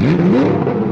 Mm-hmm.